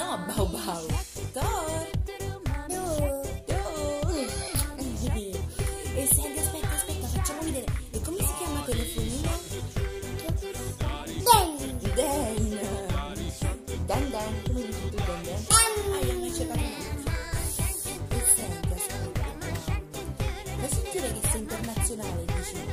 Wow. Thor. No. Oh. E senti, aspetta, aspetta, facciamo vedere. E come si chiama telefonino? Dai. Dan. Dan Dan. Come dici tu Dan Dan? Ah, io invece parlo. E senti, aspetta. Fai sentire che sei internazionale, dici.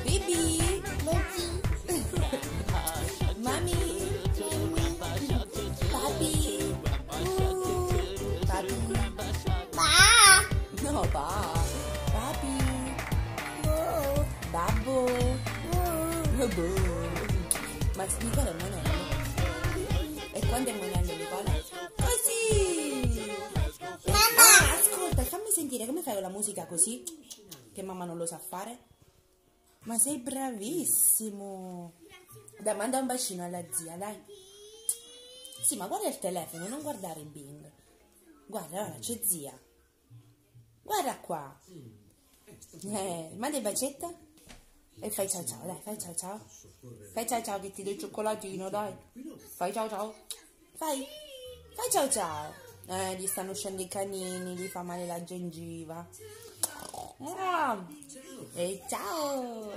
Babbo. No. Oh, boh. Ma Nicola è un monello. E quando è un monello, Nicola? Così! Ah, ascolta, fammi sentire come fai con la musica così? Che mamma non lo sa fare? Ma sei bravissimo! Dai, manda un bacino alla zia, dai. Sì, ma guarda il telefono, non guardare il Bing. Guarda, guarda, c'è zia. Guarda qua. Eh, manda il bacetto. E fai ciao ciao, dai, fai ciao ciao. Fai ciao ciao che ti do il cioccolatino, dai. Fai ciao ciao. Fai. Fai ciao ciao. Eh, gli stanno uscendo i canini, gli fa male la gengiva. Ah. E ciao.